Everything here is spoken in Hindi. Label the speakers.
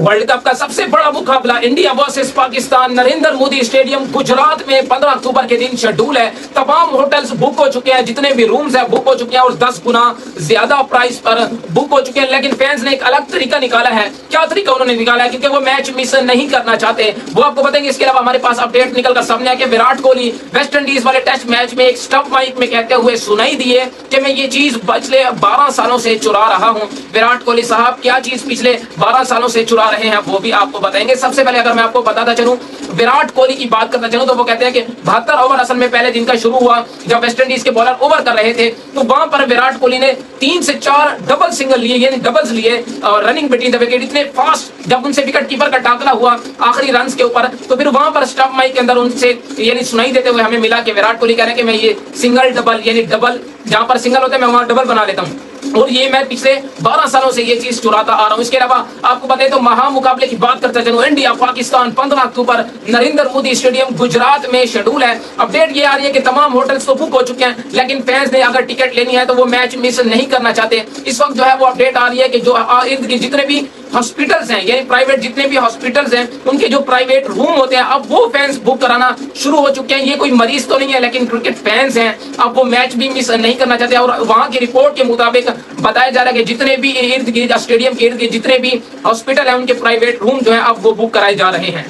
Speaker 1: वर्ल्ड कप का सबसे बड़ा मुकाबला India versus Pakistan Narendra Modi stadium Gujarat में 15 अक्टूबर के दिन शेड्यूल है। तमाम होटल्स बुक हो चुके हैं, जितने भी रूम्स हैं बुक हो चुके हैं और 10 गुना ज़्यादा प्राइस पर बुक हो चुके हैं। लेकिन फैंस ने एक अलग तरीका निकाला है। क्या तरीका उन्होंने निकाला है? क्योंकि वो मैच मिस नहीं करना चाहते। वो आपको बताएँगे, इसके अलावा हमारे पास अपडेट निकल कर सामने आके। विराट कोहली वेस्ट इंडीज वाले टेस्ट मैच में एक स्टफ़ माइक में कहते हुए सुनाई दिए कि मैं ये चीज़ पिछले बारह सालों से चुरा रहा हूँ। विराट कोहली साहब, क्या चीज़ पिछले बारह सालों से चुरा रहे हैं, वो भी आपको बताएँगे। सबसे पहले अगर मैं आपको बताता चलूँ, विराट कोहली की बात करना चाहूँ तो वो कहते हैं कि बहत्तर ओवर असल में पहले दिन का शुरू हुआ, जब वेस्ट इंडीज के बॉलर ओवर कर रहे थे तो वहाँ पर विराट कोहली ने तीन से चार डबल सिंगल लिए, यानी डबल्स लिए, और रनिंग बिटवीन द विकेट इतने फास्ट जब उनसे विकेट कीपर का टाकला हुआ आखिरी रन के ऊपर तो फिर वहाँ पर स्टॉप माइक के अंदर उनसे, यानी सुनाई देते हुए हमें मिला कि विराट कोहली कह रहे हैं कि मैं ये सिंगल डबल यानी डबल जहाँ पर सिंगल होता है, मैं वहाँ डबल बना लेता हूँ। और ये मैं पिछले 12 सालों से ये चीज़ चुराता आ रहा हूँ। इसके अलावा आपको बताए तो महा मुकाबले की बात करता चलो, इंडिया, पाकिस्तान 15 अक्टूबर, नरेंद्र मोदी स्टेडियम गुजरात में शेड्यूल है। अपडेट ये आ रही है कि तमाम होटल्स तो बुक हो चुके हैं, लेकिन फैंस ने अगर टिकट लेनी है तो वो मैच मिस नहीं करना चाहते। इस वक्त जो है वो अपडेट आ रही है कि जो इर्द गिर्द जितने भी हॉस्पिटल्स हैं, यानी प्राइवेट जितने भी हॉस्पिटल्स हैं, उनके जो प्राइवेट रूम होते हैं, अब वो फैंस बुक कराना शुरू हो चुके हैं। ये कोई मरीज़ तो नहीं है, लेकिन क्रिकेट फैंस हैं। अब वो मैच भी मिस नहीं करना चाहते और वहाँ की रिपोर्ट के मुताबिक बताया जा रहा है कि जितने भी इर्द गिर्द स्टेडियम के इर्द गिर्द जितने भी हॉस्पिटल है, उनके प्राइवेट रूम जो है, अब वो बुक कराए जा रहे हैं।